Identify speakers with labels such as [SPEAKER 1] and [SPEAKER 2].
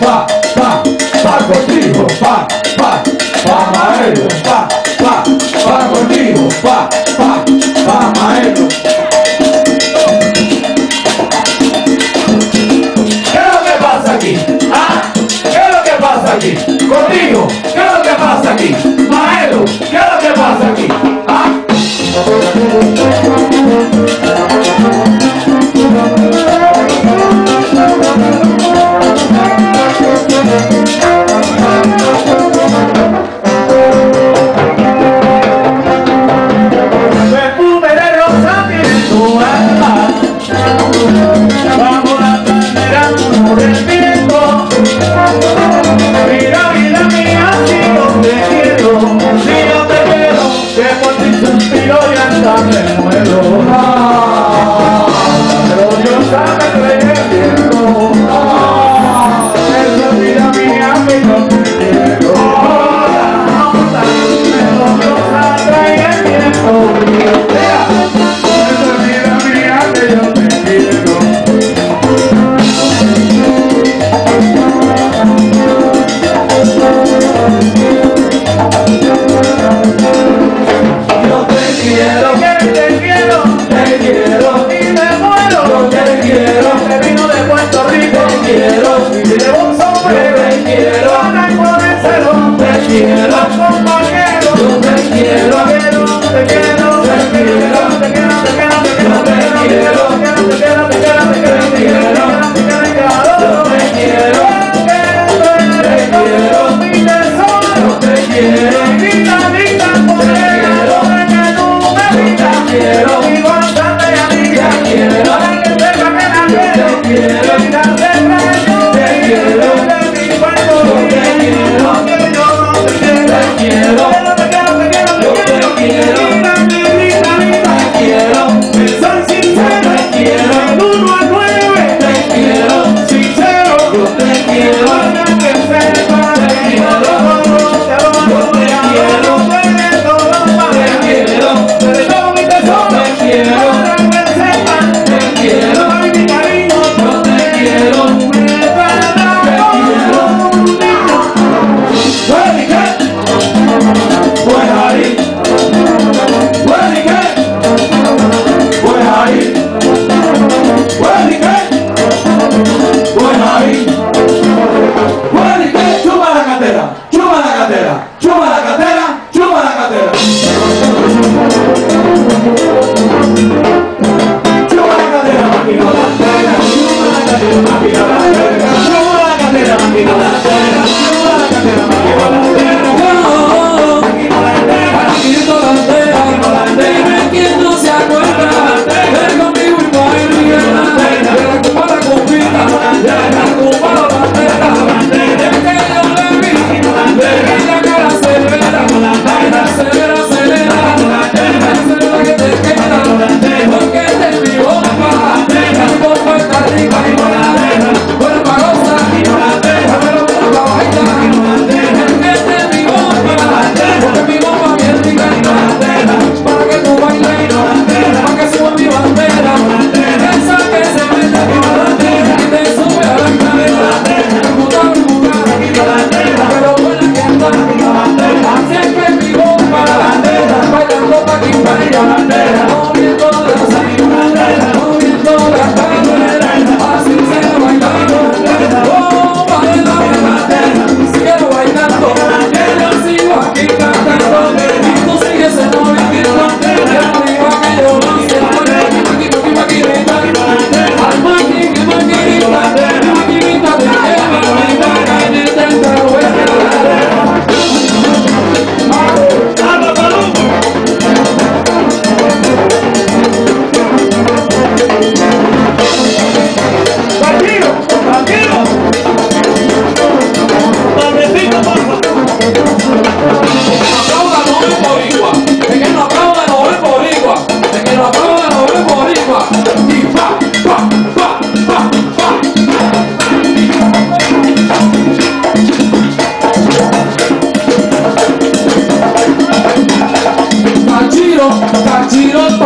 [SPEAKER 1] pa, pa, pa contigo, pa, pa, pa Maelo, pa, pa, pa contigo, pa. マが zero